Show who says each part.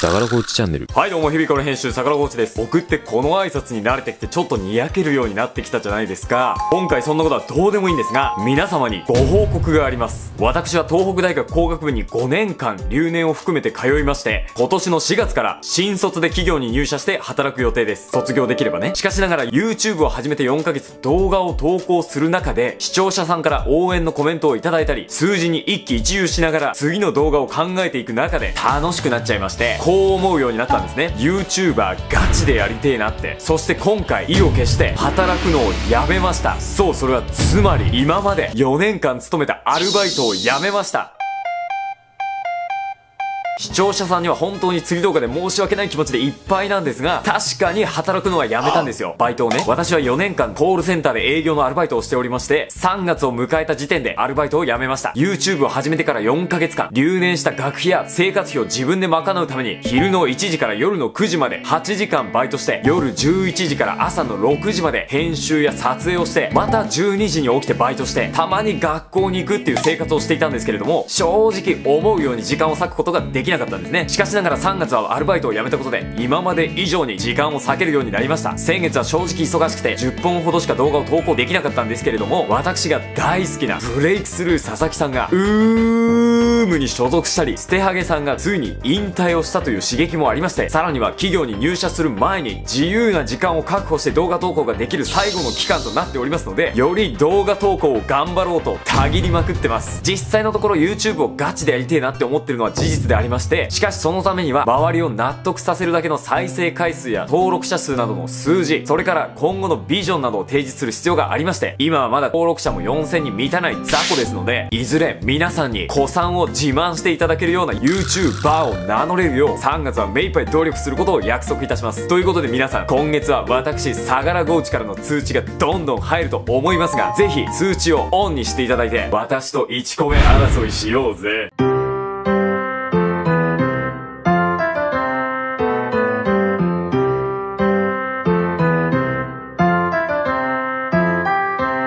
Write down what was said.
Speaker 1: 相良コーチチャンネル。
Speaker 2: はいどうも、日々この編集、桜コーチです。僕ってこの挨拶に慣れてきてちょっとにやけるようになってきたじゃないですか。今回そんなことはどうでもいいんですが、皆様にご報告があります。私は東北大学工学部に5年間留年を含めて通いまして、今年の4月から新卒で企業に入社して働く予定です。卒業できればね。しかしながら YouTube を始めて4ヶ月動画を投稿する中で、視聴者さんから応援のコメントをいただいたり、数字に一喜一憂しながら次の動画を考えていく中で楽しくなっちゃいまして、こう思うようになったんですね。YouTuber ガチでやりてえなって。そして今回意を決して働くのをやめました。そうそれはつまり今まで4年間勤めたアルバイトをやめました。視聴者さんには本当に釣り動画で申し訳ない気持ちでいっぱいなんですが、確かに働くのはやめたんですよ。バイトをね。私は4年間コールセンターで営業のアルバイトをしておりまして、3月を迎えた時点でアルバイトを辞めました。YouTube を始めてから4ヶ月間、留年した学費や生活費を自分で賄うために、昼の1時から夜の9時まで8時間バイトして、夜11時から朝の6時まで編集や撮影をして、また12時に起きてバイトして、たまに学校に行くっていう生活をしていたんですけれども、正直思うように時間を割くことができなかったんですね。しかしながら3月はアルバイトを辞めたことで、今まで以上に時間を割けるようになりました。先月は正直忙しくて、10本ほどしか動画を投稿できなかったんですけれども、私が大好きなブレイクスルー佐々木さんが、うームに所属したり、ステハゲさんがついに引退をしたという刺激もありまして、さらには企業に入社する前に自由な時間を確保して動画投稿ができる最後の期間となっておりますので、より動画投稿を頑張ろうと、たぎりまくってます。実際のところ YouTube をガチでやりてえなって思ってるのは事実でありままして、しかしそのためには、周りを納得させるだけの再生回数や登録者数などの数字、それから今後のビジョンなどを提示する必要がありまして、今はまだ登録者も4000に満たない雑魚ですので、いずれ皆さんに古参を自慢していただけるような YouTuber を名乗れるよう、3月は目いっぱい努力することを約束いたします。ということで皆さん、今月は私、相良ゴーチからの通知がどんどん入ると思いますが、ぜひ通知をオンにしていただいて、私と1個目争いしようぜ。